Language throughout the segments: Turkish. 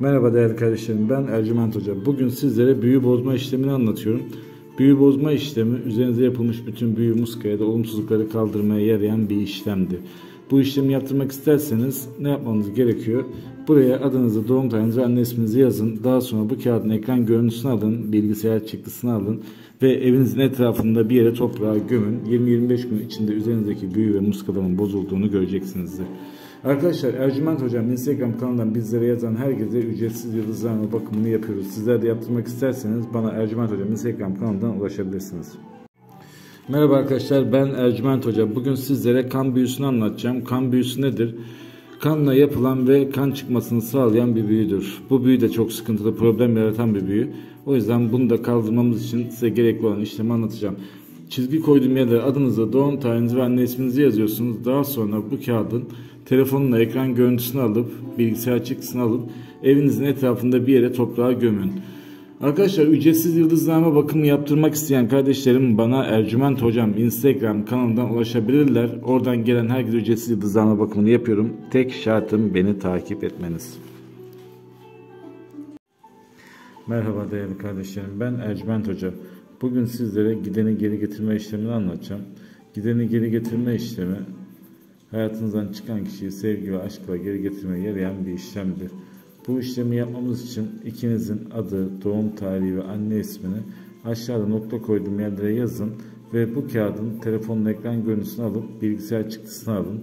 Merhaba değerli kardeşlerim ben Ercüment Hoca. Bugün sizlere büyü bozma işlemini anlatıyorum. Büyü bozma işlemi üzerinize yapılmış bütün büyü muskaya da olumsuzlukları kaldırmaya yarayan bir işlemdir. Bu işlemi yaptırmak isterseniz ne yapmanız gerekiyor? Buraya adınızı, doğum tarihinizi ve anne isminizi yazın. Daha sonra bu kağıdın ekran görüntüsünü alın, bilgisayar çıktısını alın ve evinizin etrafında bir yere toprağa gömün. 20-25 gün içinde üzerinizdeki büyü ve muskaların bozulduğunu göreceksinizdir. Arkadaşlar Ercüment Hocam Instagram kanalından bizlere yazan herkese ücretsiz yıldızlarına bakımını yapıyoruz. Sizler de yaptırmak isterseniz bana Ercüment Hocam Instagram kanalından ulaşabilirsiniz. Merhaba arkadaşlar ben Ercüment Hoca. Bugün sizlere kan büyüsünü anlatacağım. Kan büyüsü nedir? Kanla yapılan ve kan çıkmasını sağlayan bir büyüdür. Bu büyü de çok sıkıntılı, problem yaratan bir büyü. O yüzden bunu da kaldırmamız için size gerekli olan işlemi anlatacağım. Çizgi koyduğum yerde adınızı, doğum tarihinizi ve anne isminizi yazıyorsunuz. Daha sonra bu kağıdın telefonla ekran görüntüsünü alıp, bilgisayar çıktısını alıp evinizin etrafında bir yere toprağa gömün. Arkadaşlar ücretsiz yıldızlama bakımı yaptırmak isteyen kardeşlerim bana Ercüment Hocam Instagram kanalından ulaşabilirler. Oradan gelen herkese ücretsiz yıldızlama bakımını yapıyorum. Tek şartım beni takip etmeniz. Merhaba değerli kardeşlerim ben Ercüment Hoca. Bugün sizlere gideni geri getirme işlemini anlatacağım. Gideni geri getirme işlemi hayatınızdan çıkan kişiyi sevgi ve aşkla geri getirmeye yarayan bir işlemdir. Bu işlemi yapmamız için ikinizin adı, doğum tarihi ve anne ismini aşağıda nokta koyduğum yerlere yazın ve bu kağıdın telefonun ekran görüntüsünü alıp bilgisayar çıktısını alın.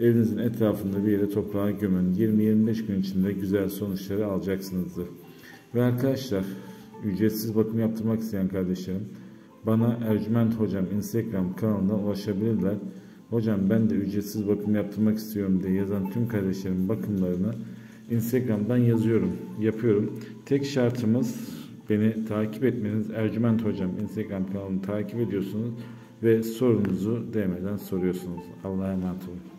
Evinizin etrafında bir yere toprağa gömün. 20-25 gün içinde güzel sonuçları alacaksınızdır. Ve arkadaşlar ücretsiz bakım yaptırmak isteyen kardeşlerim bana Ercüment Hocam Instagram kanalından ulaşabilirler. Hocam ben de ücretsiz bakım yaptırmak istiyorum diye yazan tüm kardeşlerim bakımlarını Instagram'dan yazıyorum, yapıyorum. Tek şartımız beni takip etmeniz. Ercüment Hocam Instagram kanalını takip ediyorsunuz ve sorunuzu DM'den soruyorsunuz. Allah'a emanet olun.